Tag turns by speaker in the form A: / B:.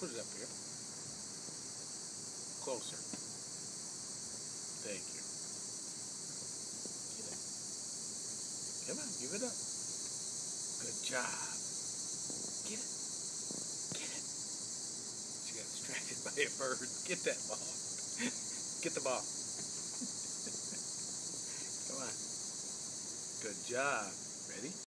A: Put it up here. Closer. Thank you. Come on, give it up. Good job. Get it. Get it. She got distracted by a bird. Get that ball. Get the ball. Come on. Good job. Ready?